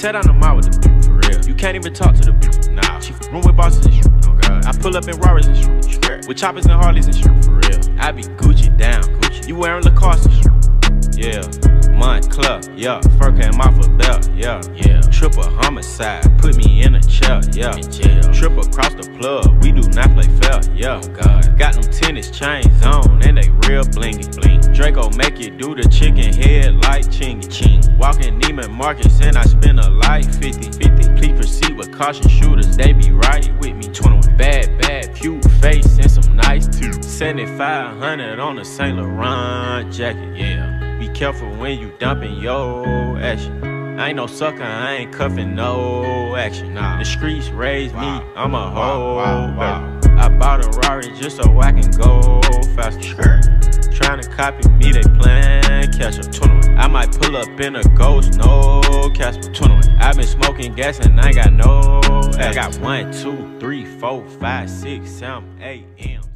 tear down the mall with the beat, For real. You can't even talk to the beat. Nah. She room with bosses and shit. Oh God. I pull up in Rarers and shit. Sure. With choppers and Harleys and shit. For real. I be Gucci down. Gucci. You wearing Lacoste and shit. Yeah. Montclair, yeah. Fur came off a belt, yeah. Yeah. Triple homicide, put me in a chair, yeah. In jail. Trip across the plug, we do not play fair, yeah. Oh God. Got them tennis chains on, and they real blingy. Bling. Draco make you do the chicken head like chingy. Ching. Walking Neiman Marcus, and I spend a light 50. 50. Please proceed with caution shooters, they be right with me. 21. Bad, bad, cute face, and some nice too. 7500 on a Saint Laurent jacket, yeah. Be careful when you dumping your action. I ain't no sucker, I ain't cuffing no action. Nah. The streets raised Wow. me, I'm a Wow, hoe. wow, wow. I bought a Rari just so I can go faster. Sure. Trying to copy me, they plan catch up. 21. I might pull up in a ghost, no Casper. 21. i been smoking gas and I got no. I got one, two, three, four, five, six, seven, eight M.